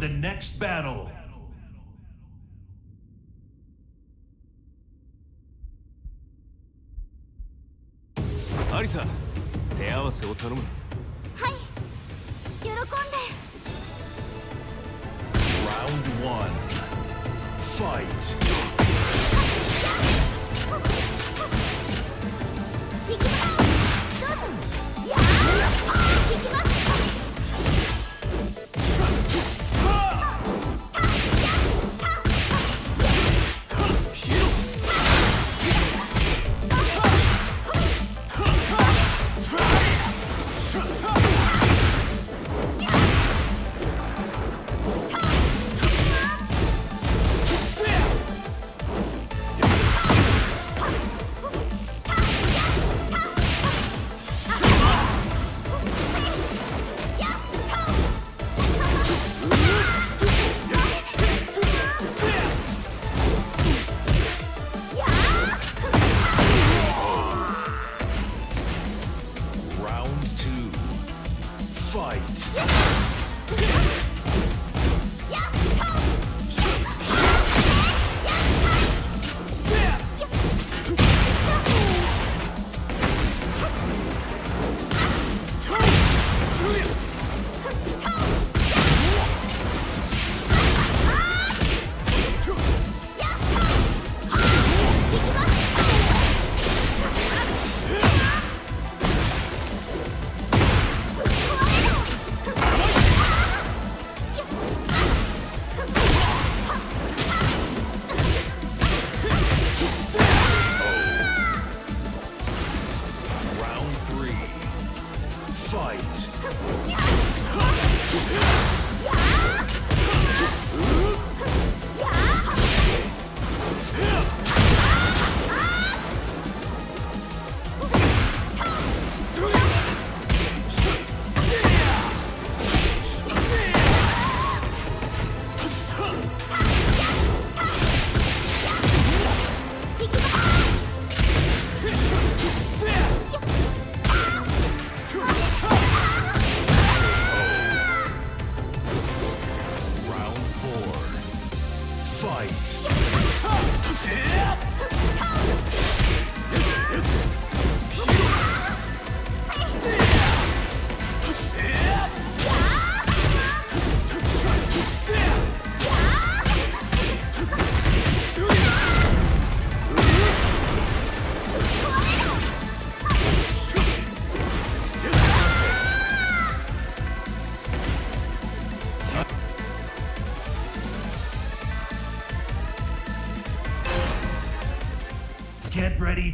The next battle. アリサ手合わせを頼む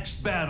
Next battle.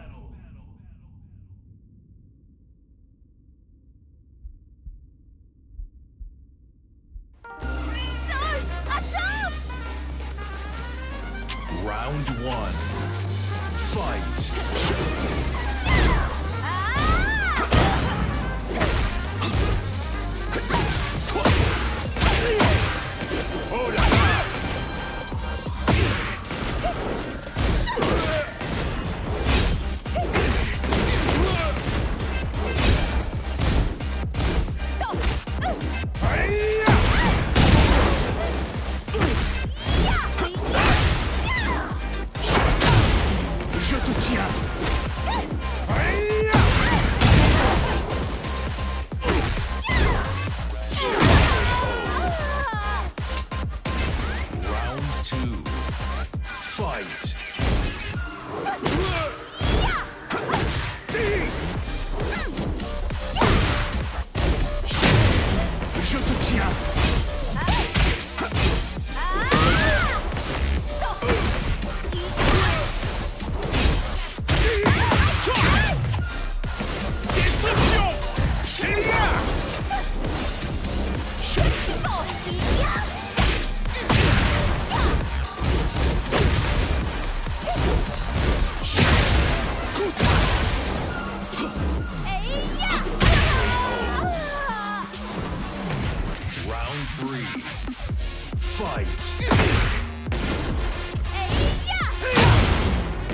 Fight.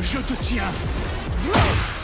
Je te tiens.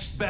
Next battle.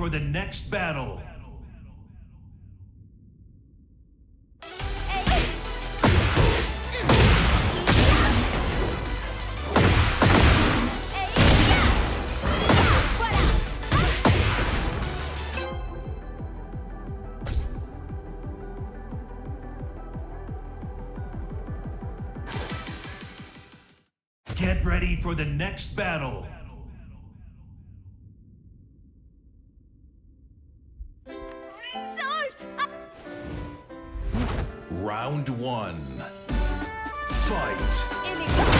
For the next battle. Get ready for the next battle. Fight.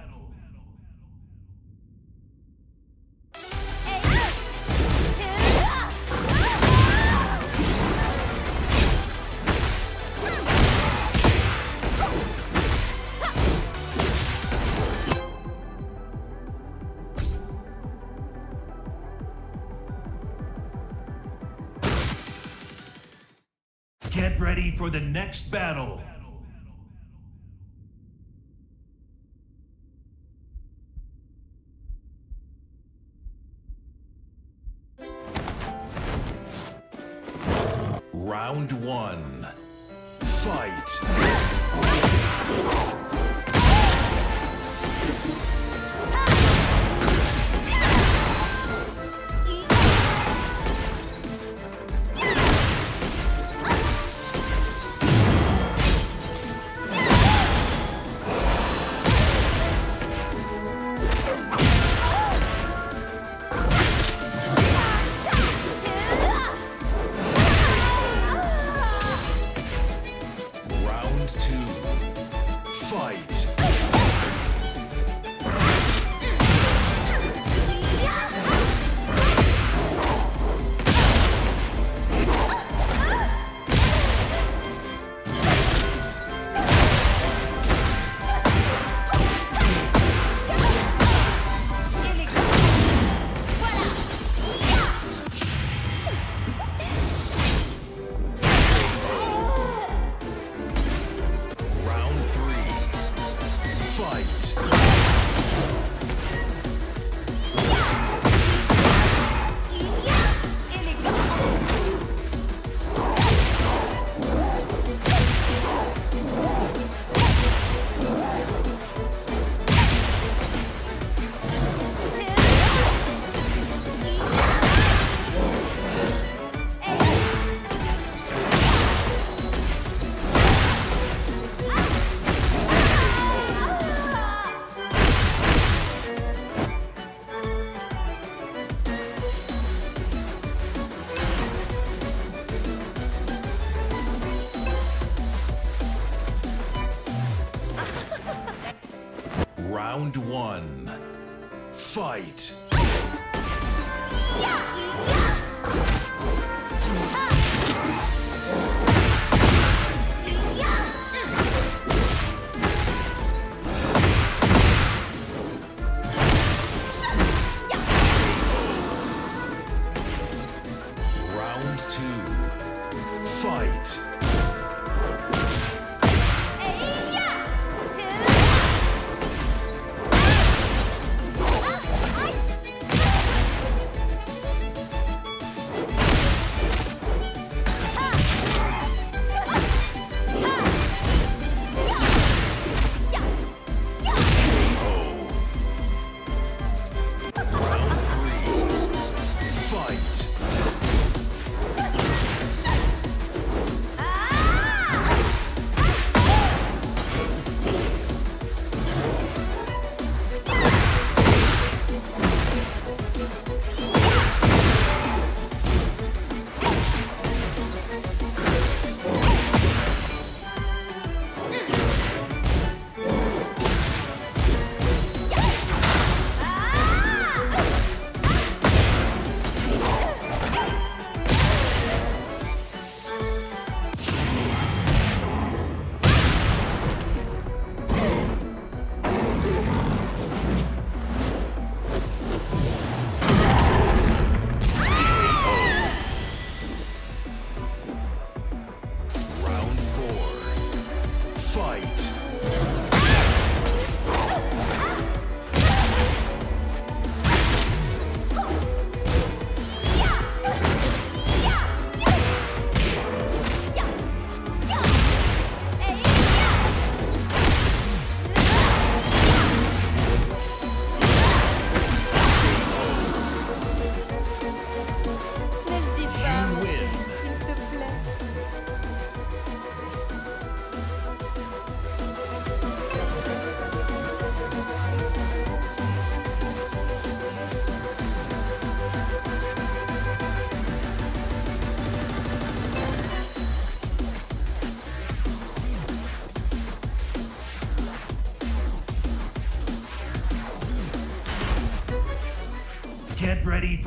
Fight.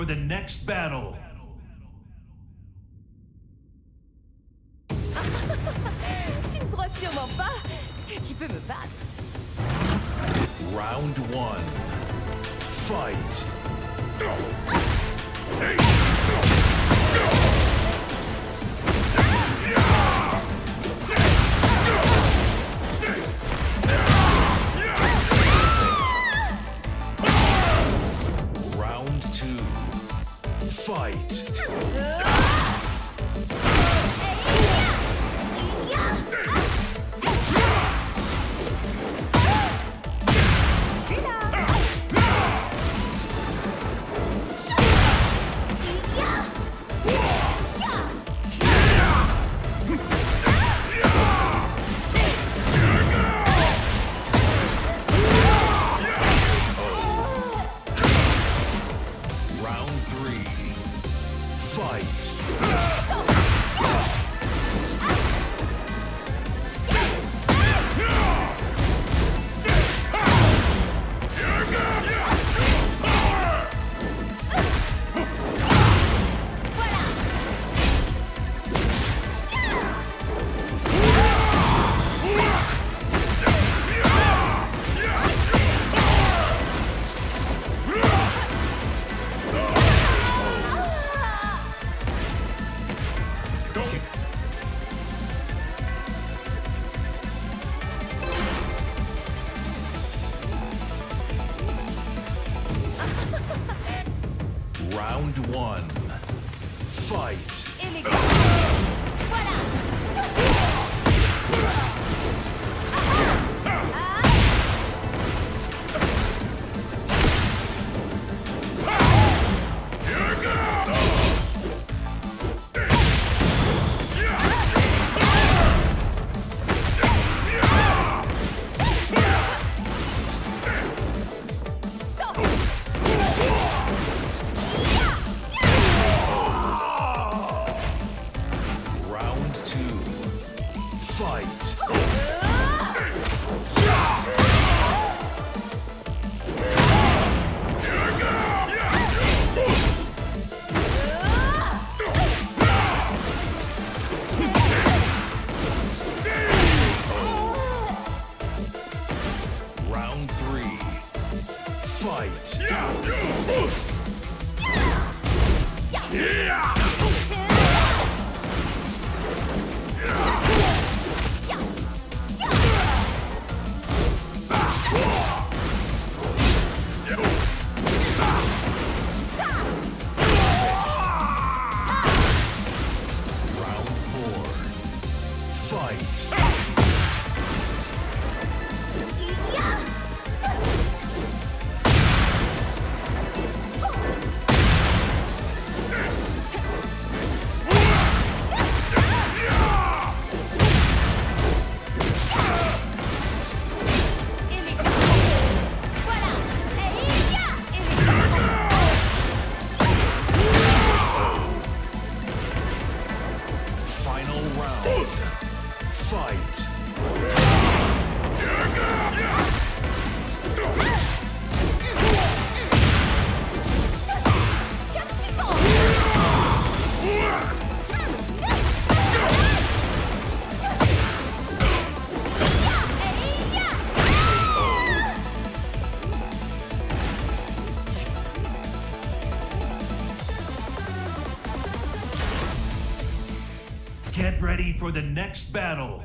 For the next Fight. for the next battle.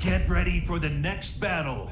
Get ready for the next battle.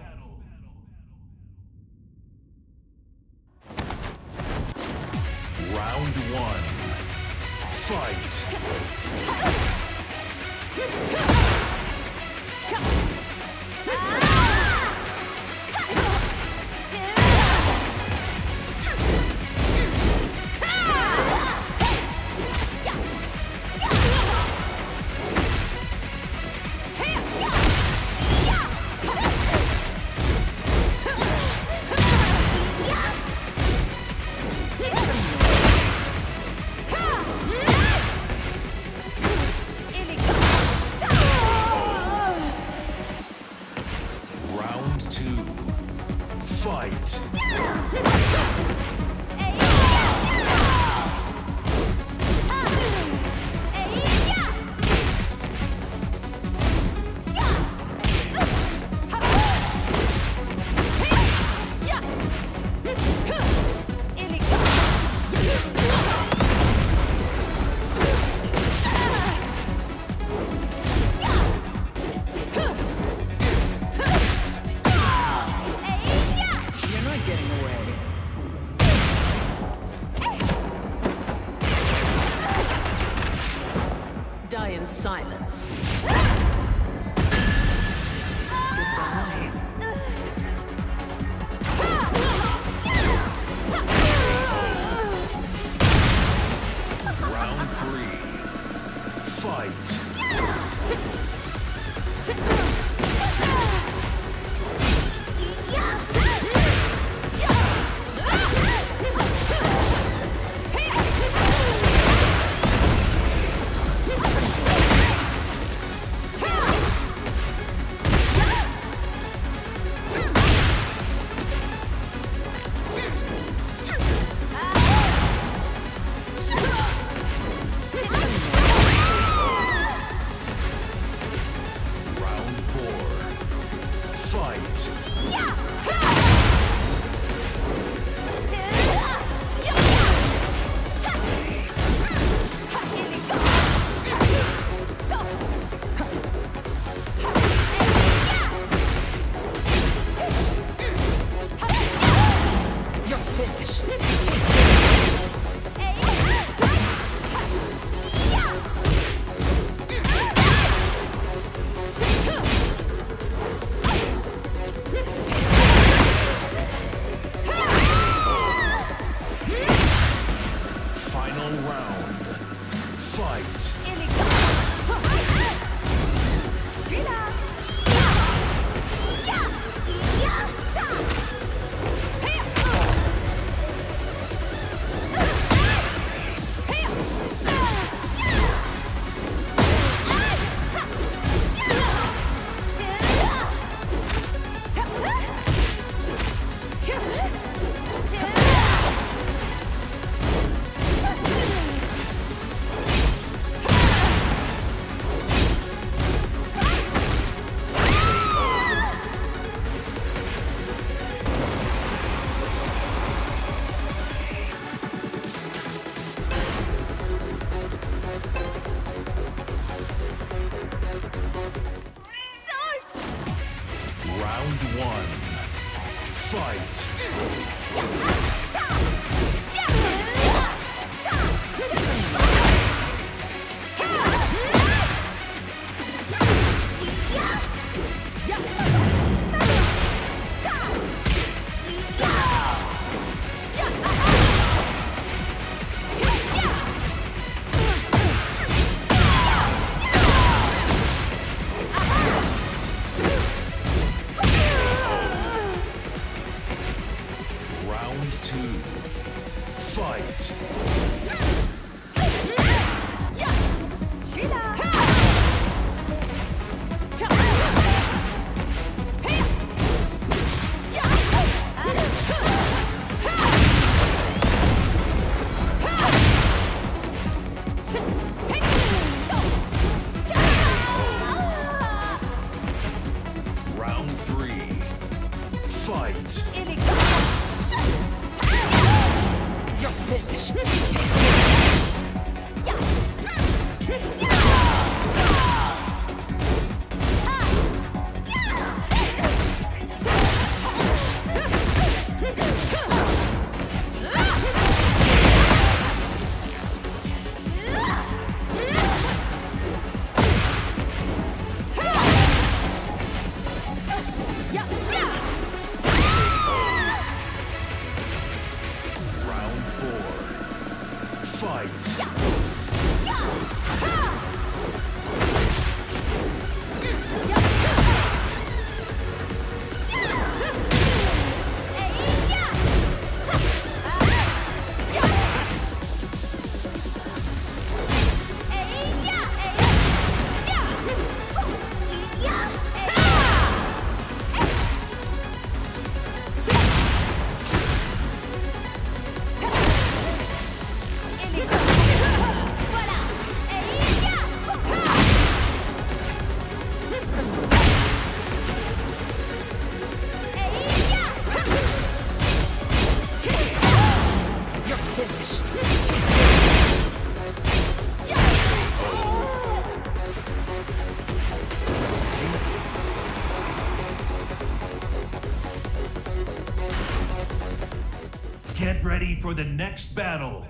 Next battle.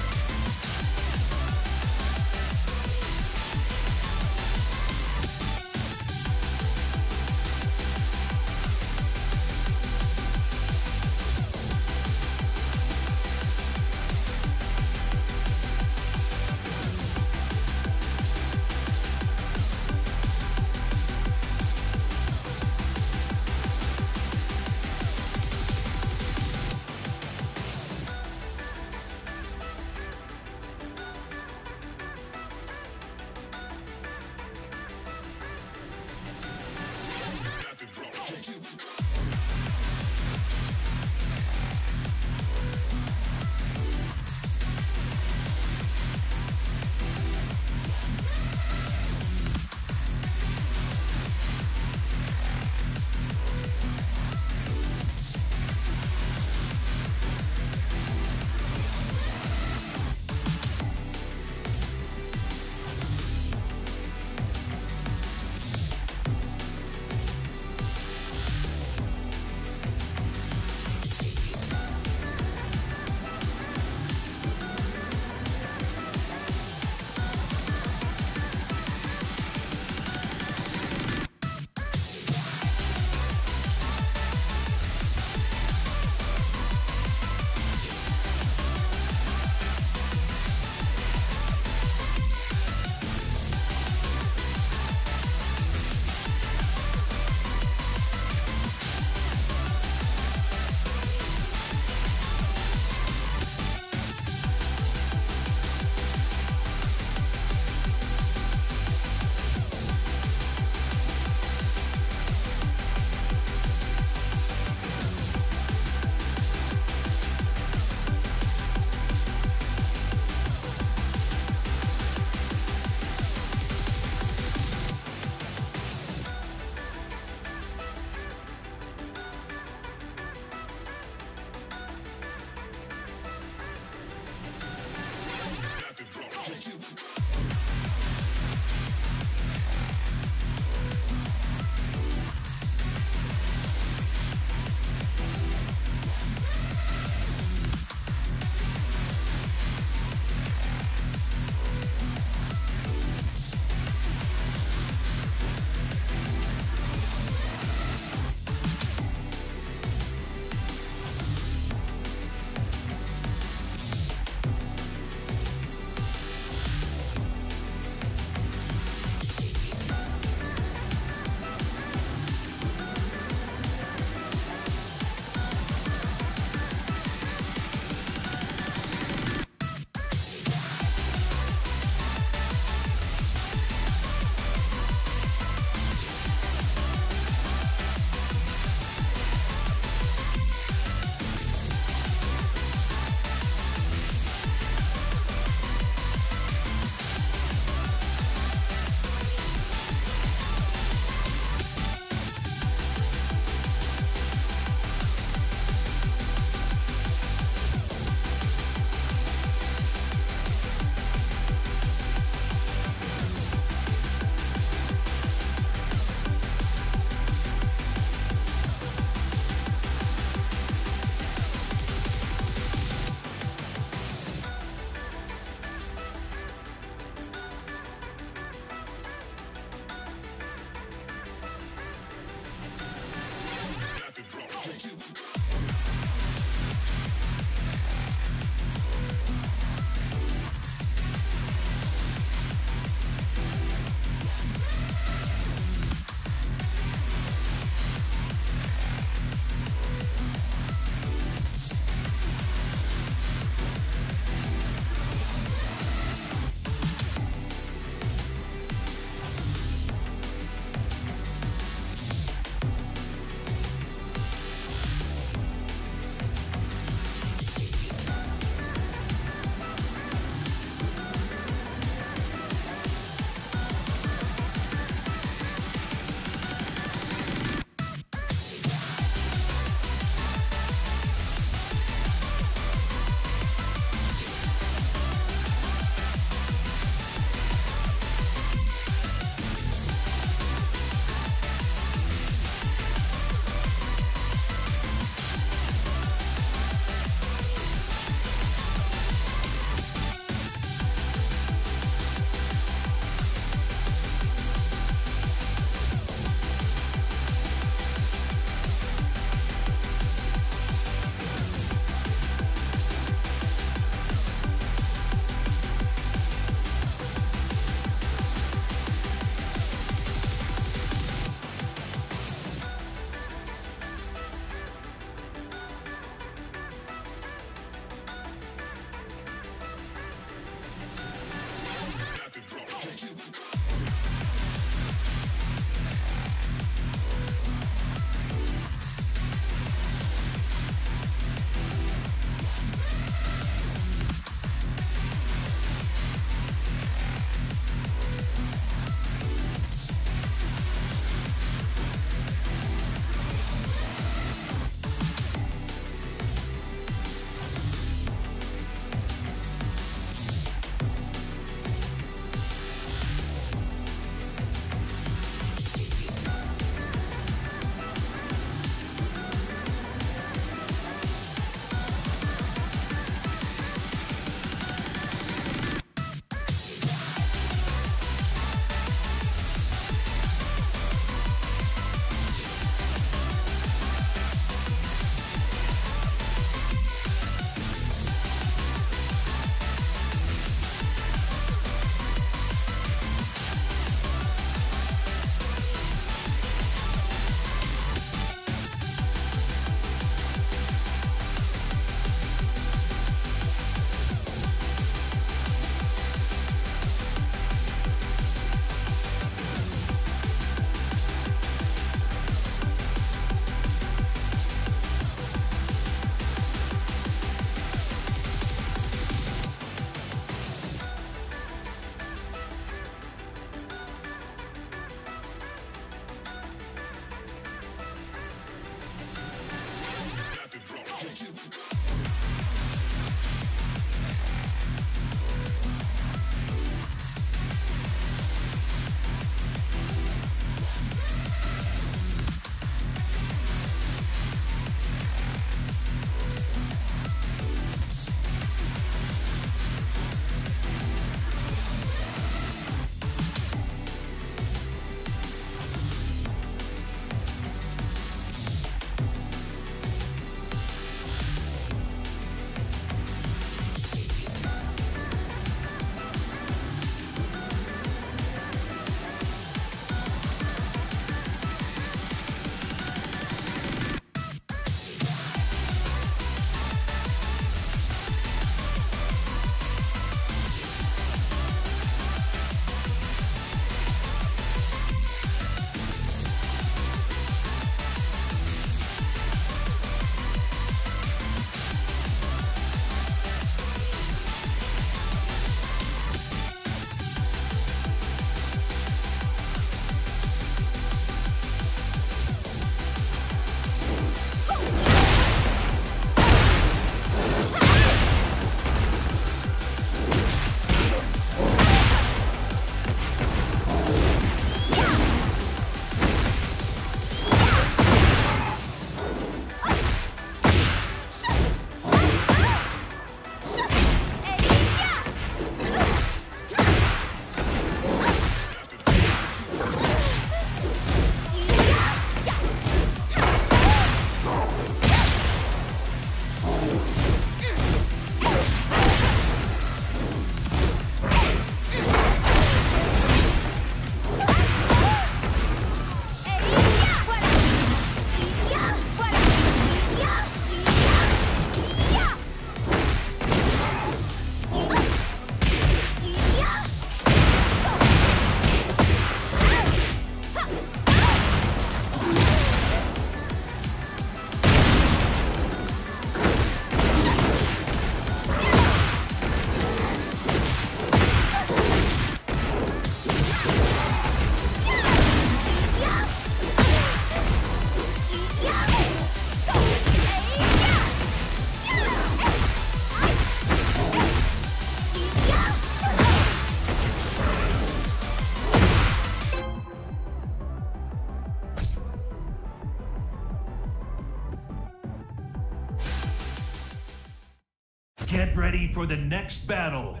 Battle.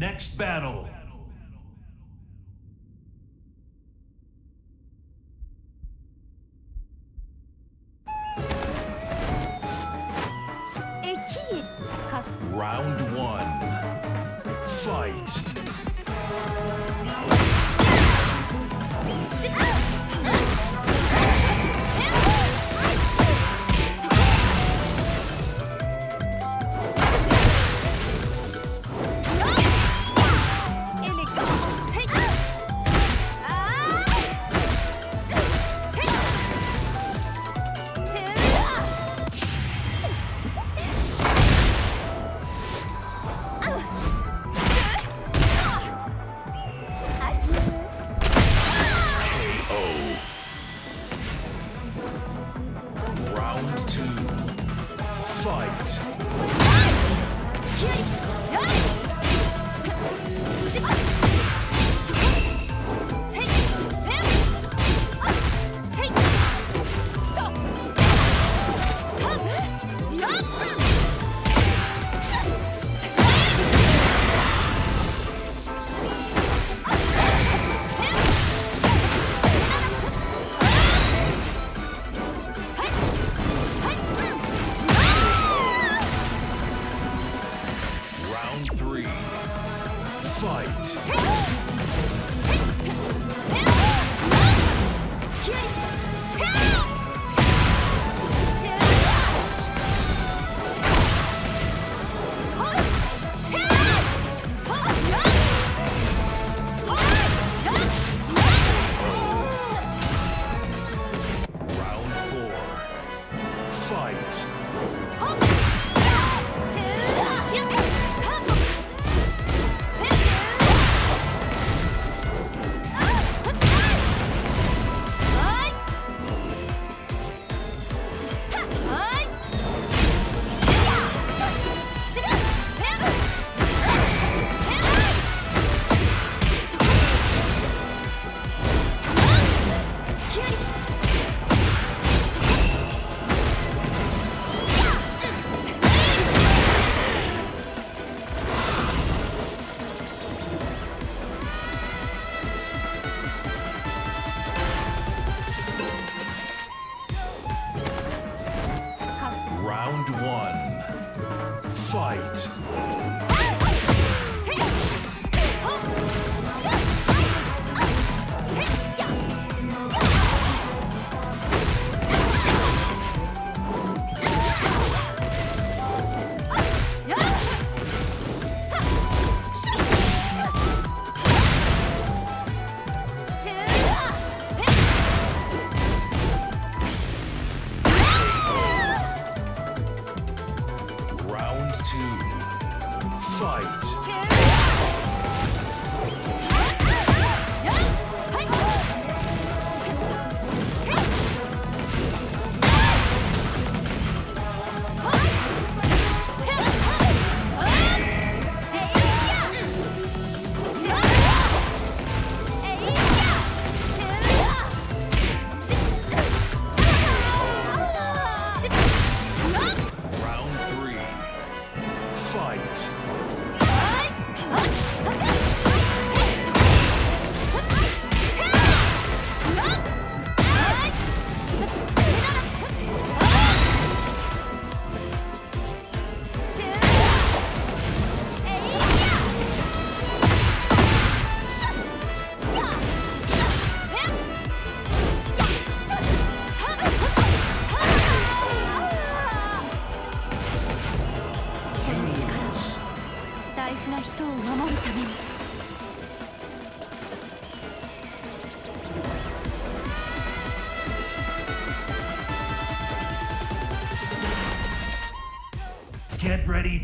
Next battle.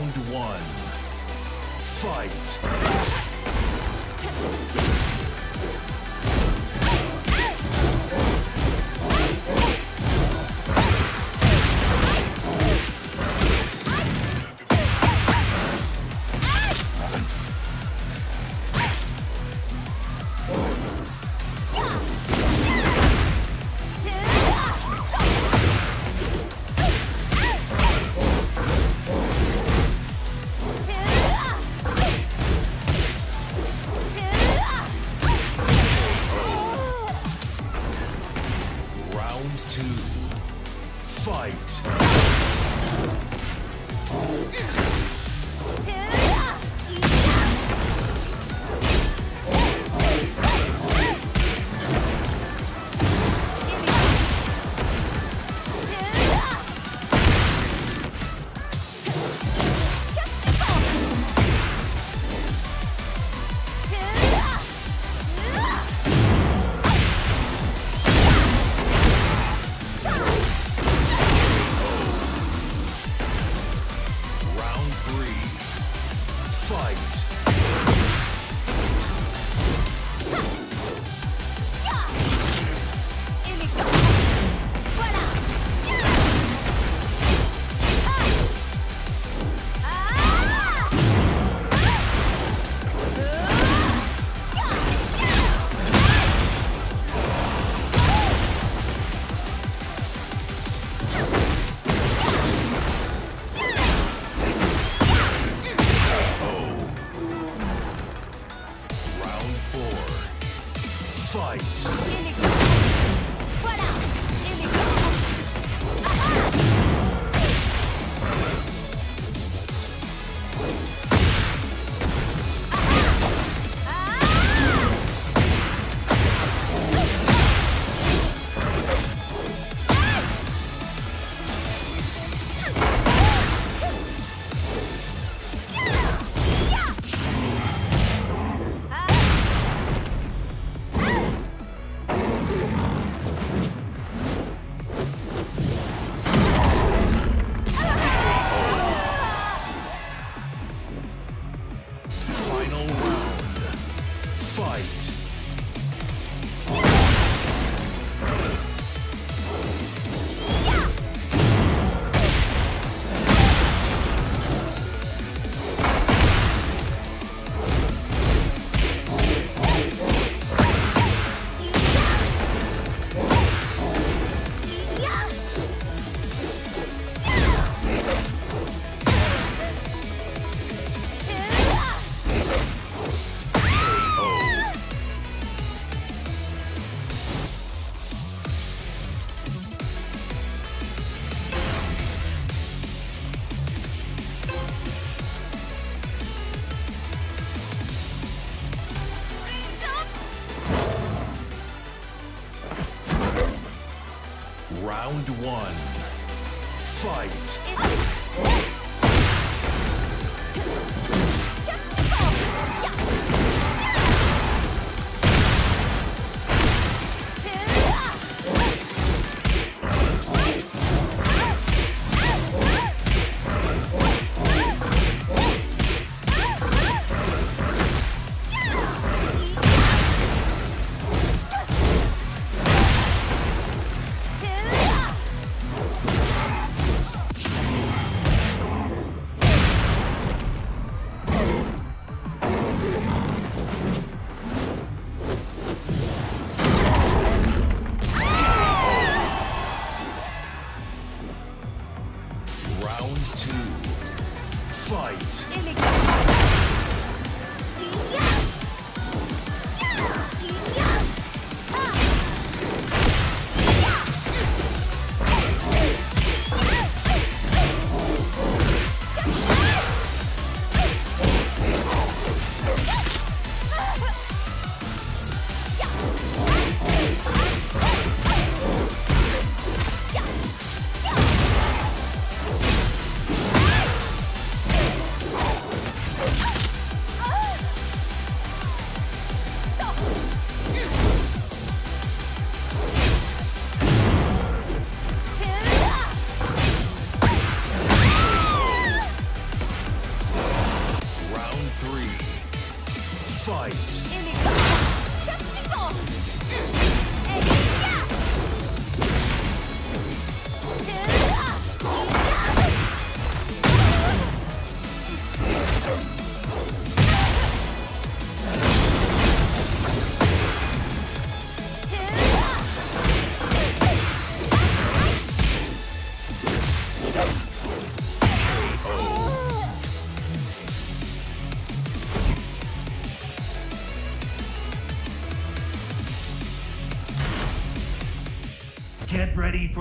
Round one. Fight.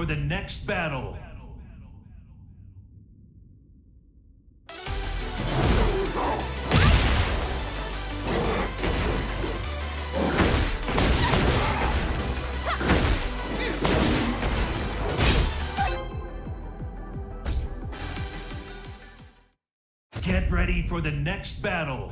The next battle. Get ready for the next battle.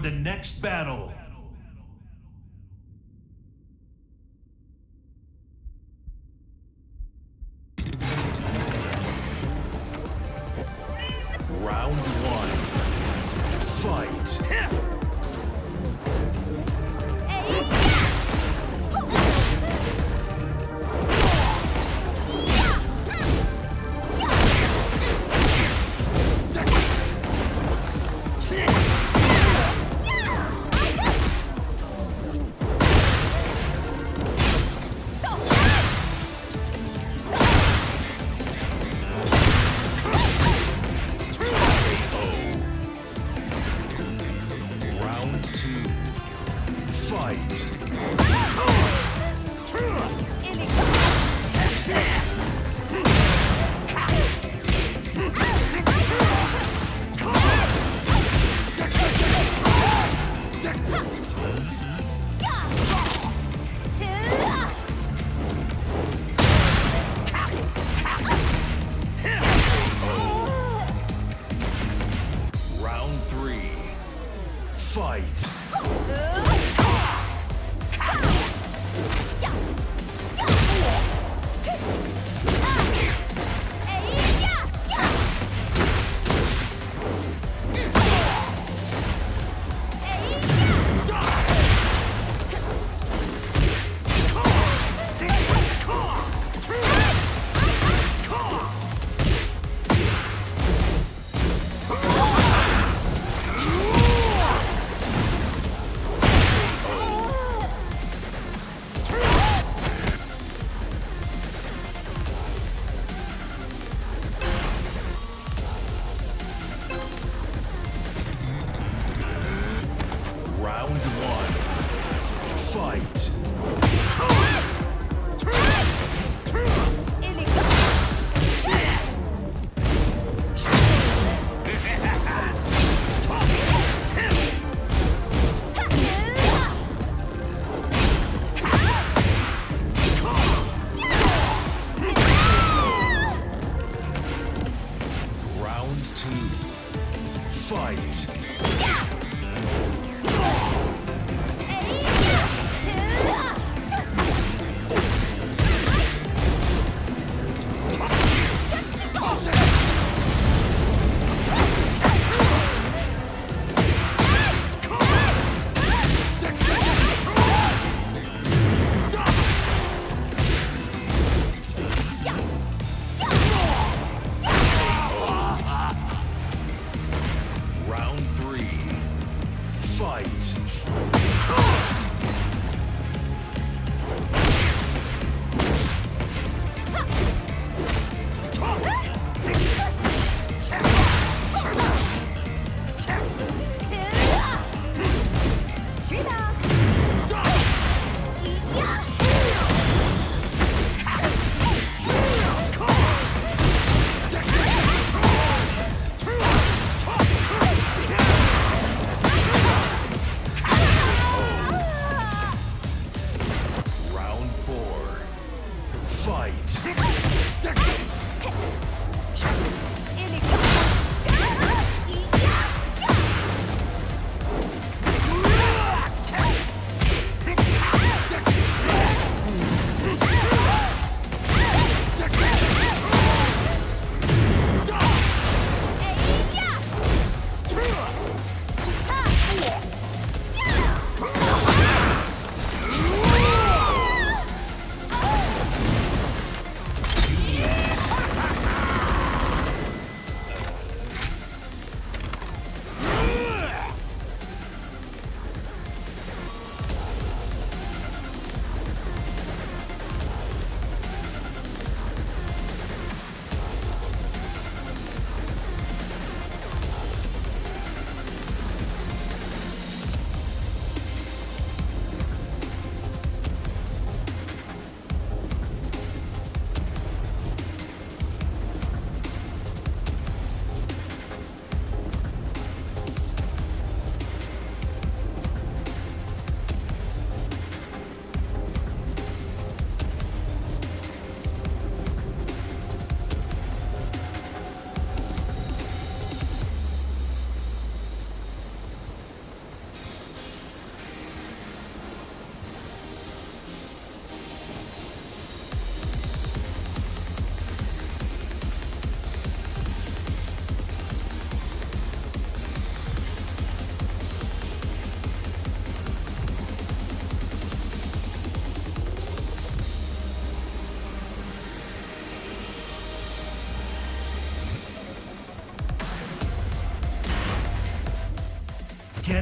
The next battle.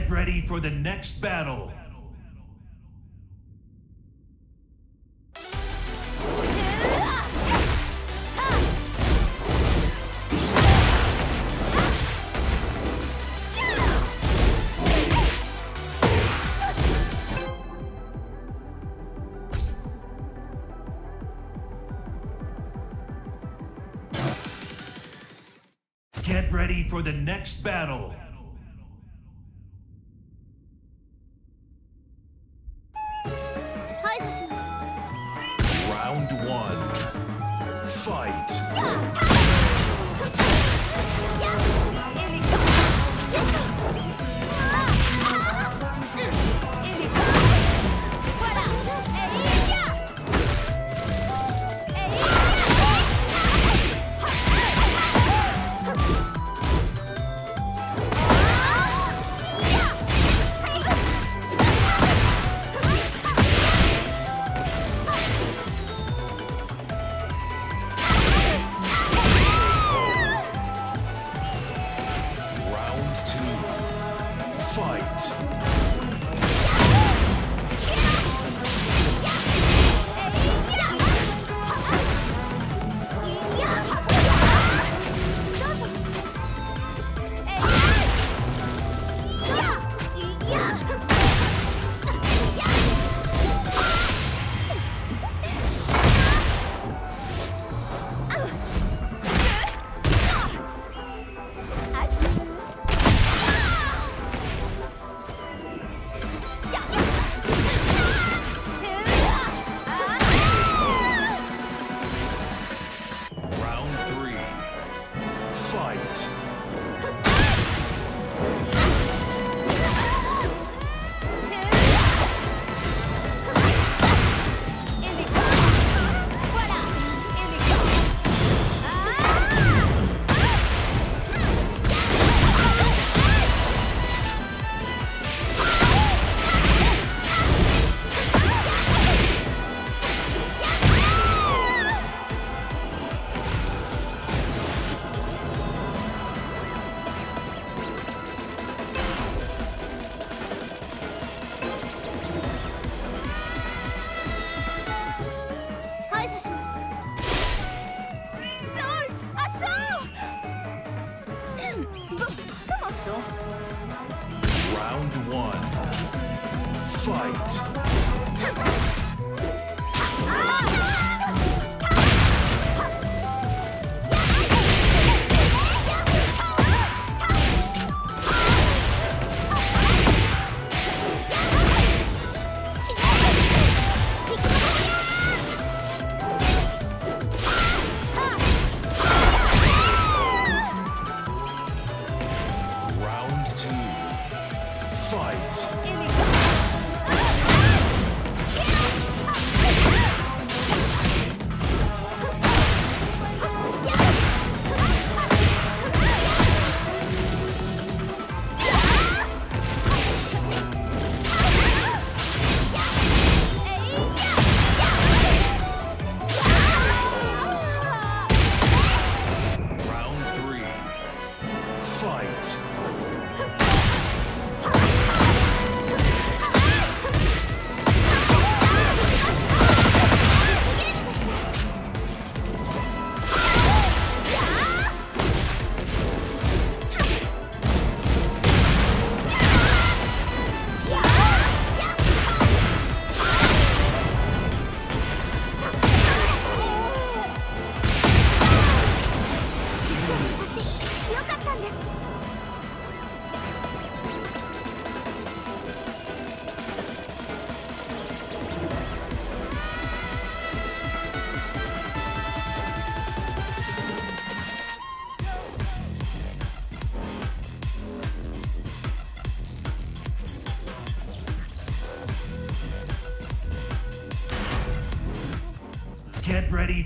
Get ready for the next battle. Get ready for the next battle.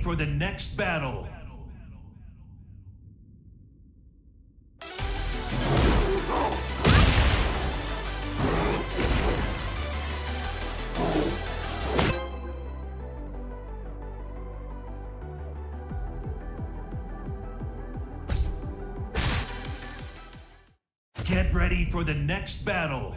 For the next battle. Get ready for the next battle.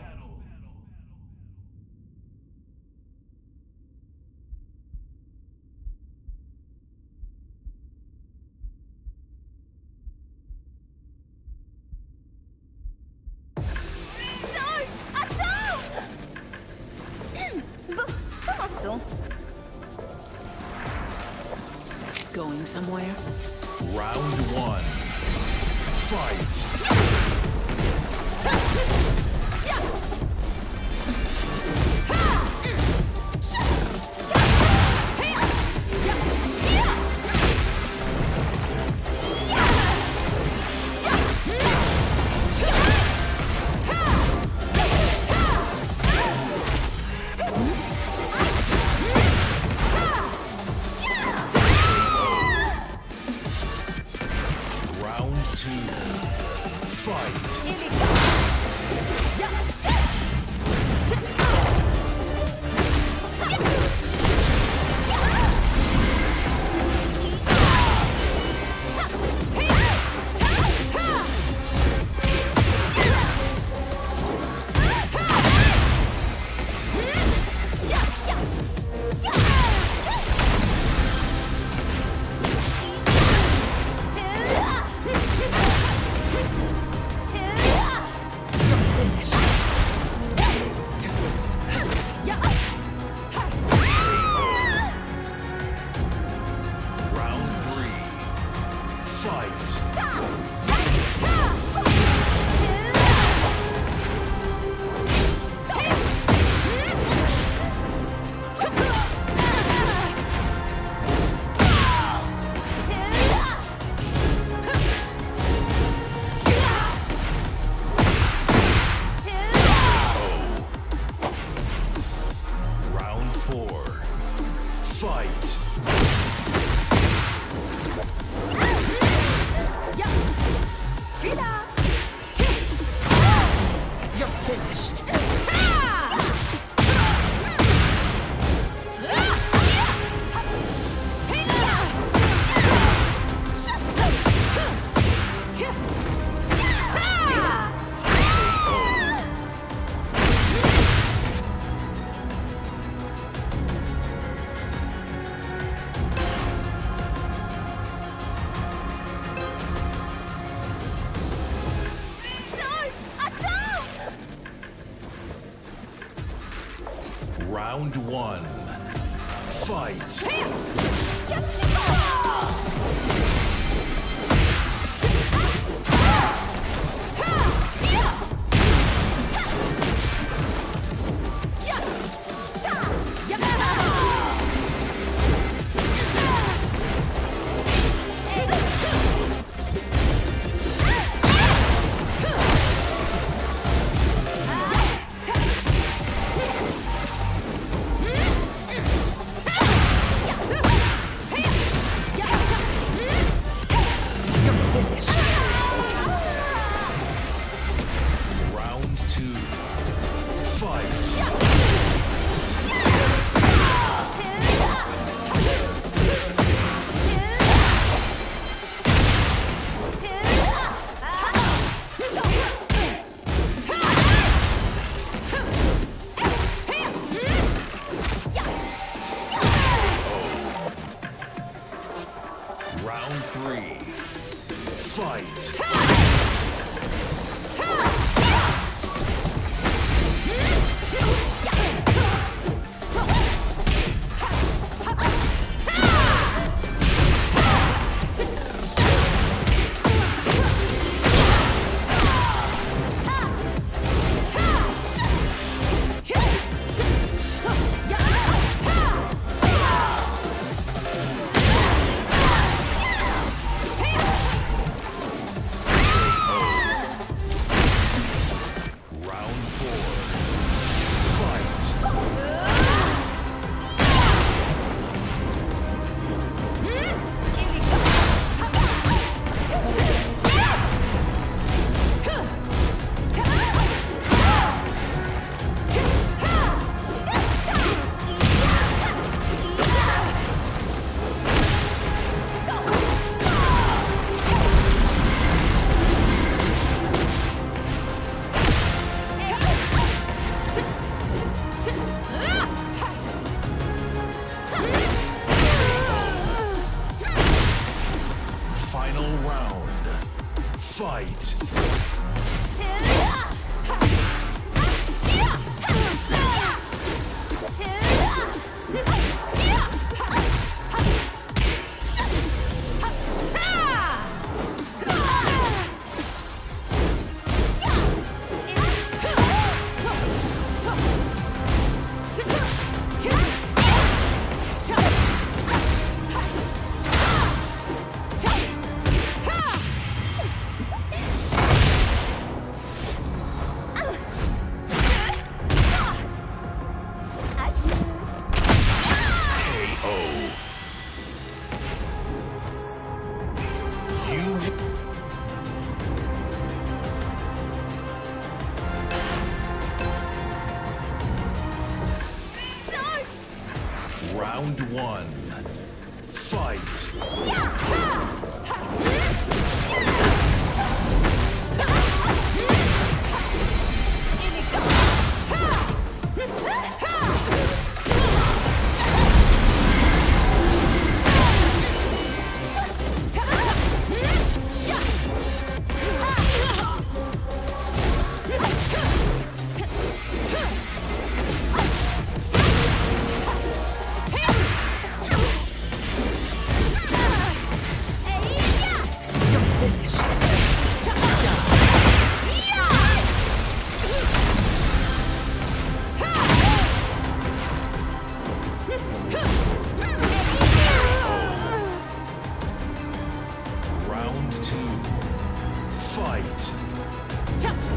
Fight.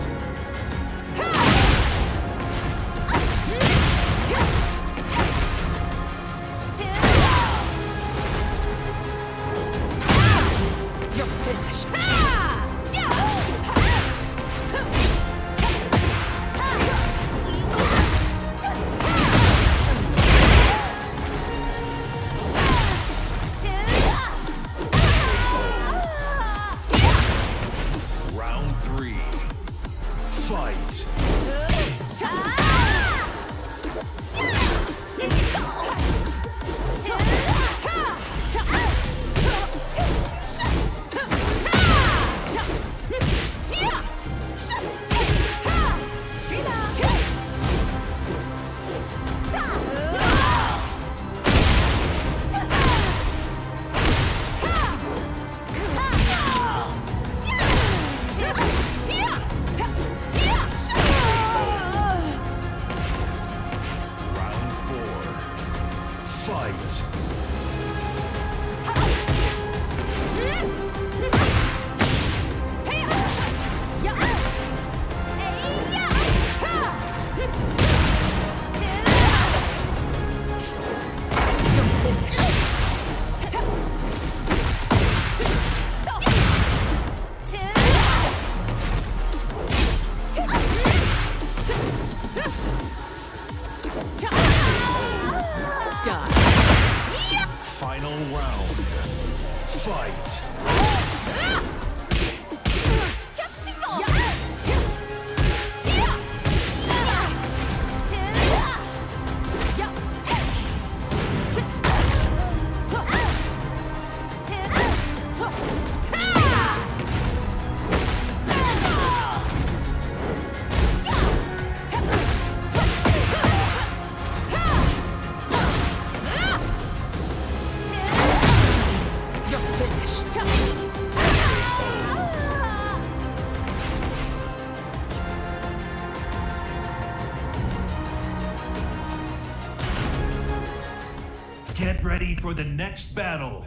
For the next battle.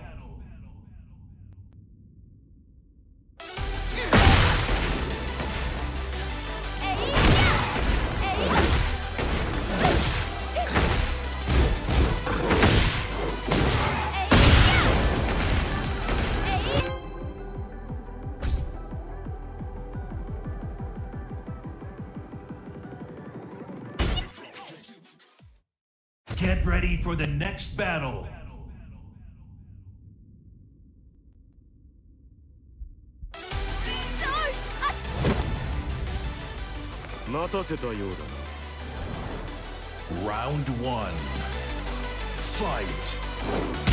Get ready for the next battle. 待たせたようだな Round one. Fight.